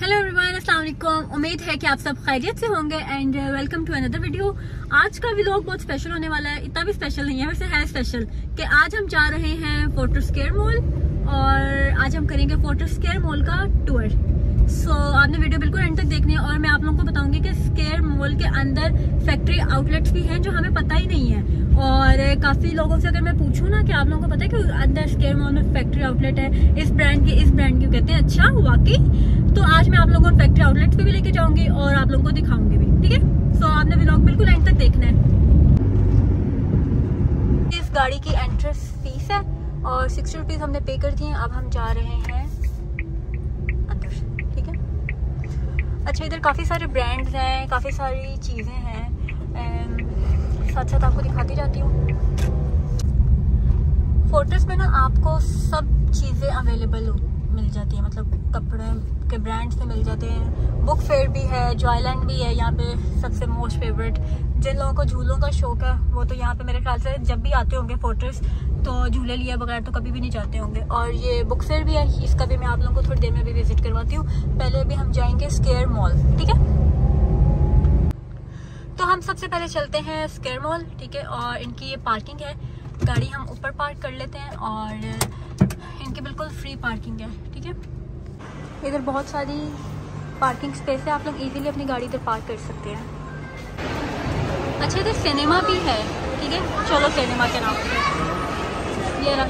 Hello everyone अस्सलाम वालेकुम उम्मीद है कि आप सब खैरियत से होंगे and welcome to another video आज का व्लॉग बहुत स्पेशल होने वाला है। इतना भी स्पेशल नहीं है वैसे है स्पेशल कि आज हम जा रहे हैं फ़ोटो स्केयर मॉल और आज हम करेंगे फ़ोटो स्केयर मॉल का टूर सो so, आपने वीडियो बिल्कुल एंड तक देखनी है और मैं आप लोगों को बताऊँगी कि स्केयर मॉल के अंदर फैक्ट्री आउटलेट्स भी हैं जो हमें पता ही नहीं है। और काफ़ी लोगों से अगर मैं पूछूँ ना कि आप लोगों को पता है कि अंदर स्केयर मॉल में फैक्ट्री आउटलेट है इस ब्रांड की इस ब्रांड की कहते हैं अच्छा वाकई तो आज मैं आप लोगों को फैक्ट्री आउटलेट्स पे भी लेके जाऊँगी और आप लोगों को दिखाऊँगी भी, ठीक है? सो आपने ब्लॉग बिल्कुल एंड तक देखना है। इस गाड़ी की एंट्रेंस फ़ीस है और सिक्सटी रुपीज़ हमने पे कर दिए, अब हम जा रहे हैं है? अच्छा इधर काफ़ी सारे ब्रांड्स हैं, काफ़ी सारी चीज़ें हैं साथ साथ आपको दिखाती जाती हूँ। फ़ोटोज़ में ना आपको सब चीज़ें अवेलेबल मिल जाती है मतलब कपड़े के ब्रांड्स में मिल जाते हैं। बुक फेयर भी है जॉयलैंड भी है, यहाँ पे सबसे मोस्ट फेवरेट जिन लोगों को झूलों का शौक है, वो तो यहाँ पे मेरे ख्याल से जब भी आते होंगे फ़ोटोज़ तो झूले लिए बगैर तो कभी भी नहीं जाते होंगे। और ये बुक फेयर भी है, इसका भी मैं आप लोगों को थोड़ी देर में भी विज़िट करवाती हूँ। पहले भी हम जाएँगे स्केयर मॉल ठीक है? तो हम सबसे पहले चलते हैं स्केयर मॉल ठीक है? और इनकी ये पार्किंग है। गाड़ी हम ऊपर पार्क कर लेते हैं और इनकी बिल्कुल फ्री पार्किंग है, ठीक है? इधर बहुत सारी पार्किंग स्पेस है, आप लोग इजीली अपनी गाड़ी इधर पार्क कर सकते हैं। अच्छा इधर सिनेमा भी है, ठीक है? चलो सिनेमा के नाम ये रहा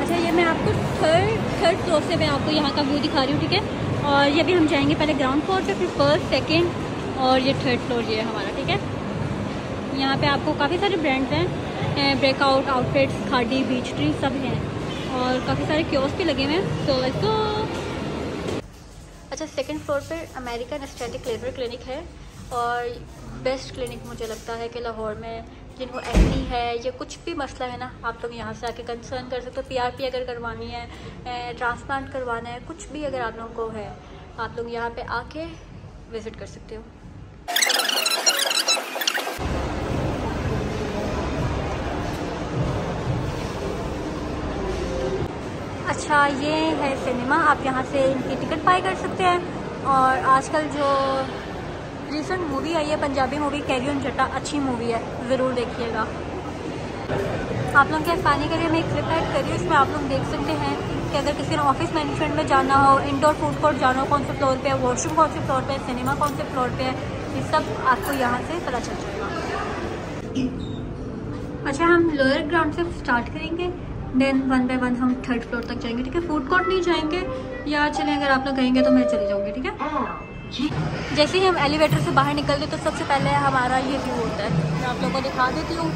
अच्छा ये मैं आपको थर्ड थर्ड फ्लोर से मैं आपको यहाँ का व्यू दिखा रही हूँ, ठीक है? और ये भी हम जाएँगे पहले ग्राउंड फ्लोर पे, फिर फ़र्स्ट सेकंड और ये थर्ड फ्लोर ये है हमारा, ठीक है? यहाँ पे आपको काफ़ी सारे ब्रांड्स हैं। ब्रेकआउट आउटफिट्स खाडी बीच ट्री सब हैं। और काफ़ी सारे क्योस भी लगे हुए हैं तो गो अच्छा सेकंड फ्लोर पर अमेरिकन एस्थेटिक लेजर क्लिनिक है, और बेस्ट क्लिनिक मुझे लगता है कि लाहौर में जिनको एक्नी है, या कुछ भी मसला है ना, आप लोग यहाँ से आके कंसर्न कर सकते हो। पीआरपी अगर करवानी है ट्रांसप्लांट करवाना है, कुछ भी अगर आप लोगों को है, आप लोग यहाँ पे आके विज़िट कर सकते हो। अच्छा ये है सिनेमा, आप यहाँ से इनकी टिकट बाई कर सकते हैं। और आजकल जो रिसेंट मूवी आई है, पंजाबी मूवी कैरी ऑन जट्टा अच्छी मूवी है, ज़रूर देखिएगा। आप लोग के आसानी के लिए मैं एक क्लिप ऐड करी हूँ इसमें आप लोग देख सकते हैं कि अगर किसी ने ऑफ़िस मैनेजमेंट में जाना हो इंडोर फ़ूड कोर्ट जाना हो, कौन से फ्लोर पे है वॉशरूम कौन से फ्लोर पे है सिनेमा कौन से फ्लोर पे है, ये सब आपको यहाँ से पता चल जाएगा। अच्छा हम लोअर ग्राउंड से स्टार्ट करेंगे। देन वन बाय वन हम थर्ड फ्लोर तक जाएँगे, ठीक है? फ़ूड कोर्ट नहीं जाएँगे। या चले, अगर आप लोग कहेंगे तो मैं चली जाऊँगी, ठीक है? जैसे ही हम एलिवेटर से बाहर निकलते तो सबसे पहले हमारा ये व्यू होता है। मैं आप लोगों को दिखा देती हूँ।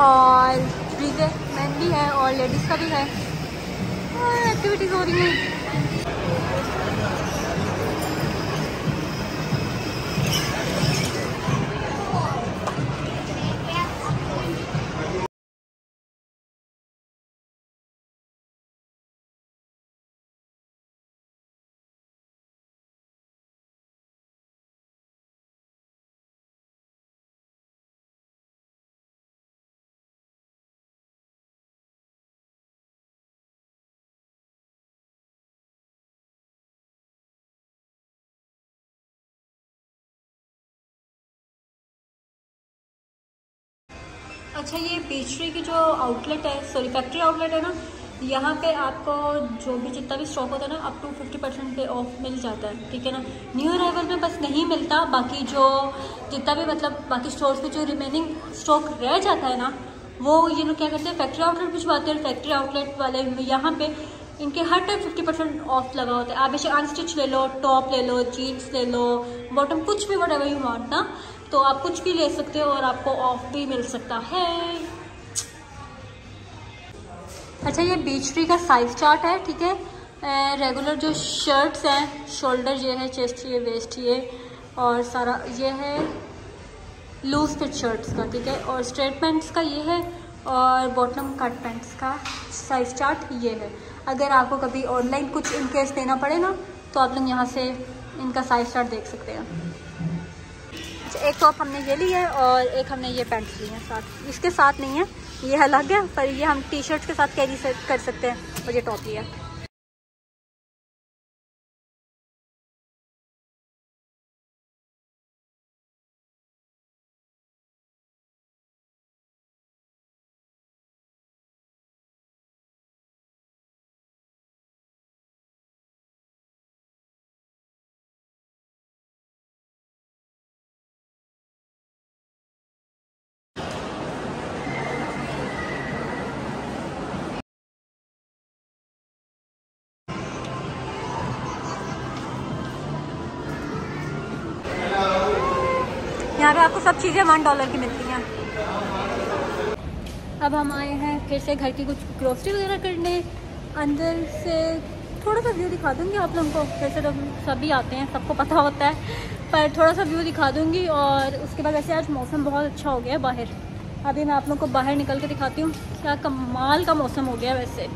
और फ्रीजे मैन भी है और लेडीज़ का भी है। एक्टिविटीज़ हो रही हैं। अच्छा ये पेस्ट्री की जो आउटलेट है सॉरी फैक्ट्री आउटलेट है ना, यहाँ पे आपको जो भी जितना भी स्टॉक होता है ना अप टू फिफ्टी परसेंट पे ऑफ़ मिल जाता है, ठीक है ना? न्यू अराइवल में बस नहीं मिलता, बाकी जो जितना भी मतलब बाकी स्टोर्स में जो रिमेनिंग स्टॉक रह जाता है ना, वो ये लोग क्या करते हैं फैक्ट्री आउटलेट भिजवाते हैं फैक्ट्री आउटलेट वाले यहाँ पे इनके हर टाइम फिफ्टी परसेंट ऑफ़ लगा होता है। आप ऐसे अनस्टिच ले लो टॉप ले लो जीन्स ले लो बॉटम कुछ भी वट एवर यू वांट ना तो आप कुछ भी ले सकते हो और आपको ऑफ़ भी मिल सकता है। अच्छा ये बीच ट्री का साइज़ चार्ट है, ठीक है? रेगुलर जो शर्ट्स हैं शोल्डर ये है चेस्ट ये वेस्ट ये, और सारा ये है लूज फिट शर्ट्स का, ठीक है? और स्ट्रेट पैंट्स का ये है, और बॉटम कट पैंट्स का साइज़ चार्ट ये है। अगर आपको कभी ऑनलाइन कुछ इनकेस देना पड़े ना तो आप लोग यहाँ से इनका साइज़ चार्ट देख सकते हैं। अच्छा एक टॉप हमने ये ली है और एक हमने ये पैंट्स ली है साथ। इसके साथ नहीं है, ये अलग है, पर ये हम टी शर्ट के साथ कैरी कर सकते हैं, और ये टॉप लिया यहाँ पे आपको सब चीज़ें वन डॉलर की मिलती हैं। अब हम आए हैं, फिर से घर की कुछ ग्रोसरी वगैरह करने। अंदर से थोड़ा सा व्यू दिखा दूँगी आप लोगों को। वैसे तो सभी आते हैं, सबको पता होता है। पर थोड़ा सा व्यू दिखा दूँगी और उसके बाद वैसे आज मौसम बहुत अच्छा हो गया है बाहर। अभी मैं आप लोगों को बाहर निकल के दिखाती हूँ। क्या कमाल का मौसम हो गया वैसे।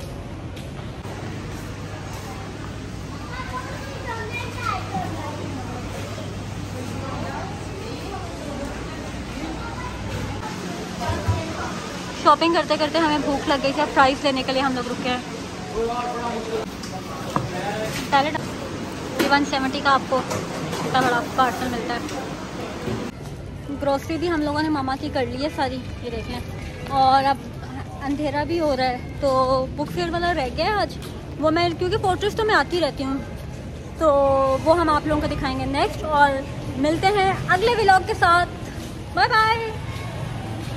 शॉपिंग करते करते हमें भूख लग गई थी फ्राइज़ लेने के लिए हम लोग रुके हैं। पहले वन सेवेंटी का आपको इतना बड़ा पार्सल मिलता है। ग्रोसरी भी हम लोगों ने मामा की कर ली है सारी, ये देखें और अब अंधेरा भी हो रहा है तो बुक फेयर वाला रह गया आज। वो मैं, क्योंकि पोर्ट्रेट तो मैं आती रहती हूँ। तो वो हम आप लोगों को दिखाएँगे नेक्स्ट और मिलते हैं अगले व्लॉग के साथ। Bye bye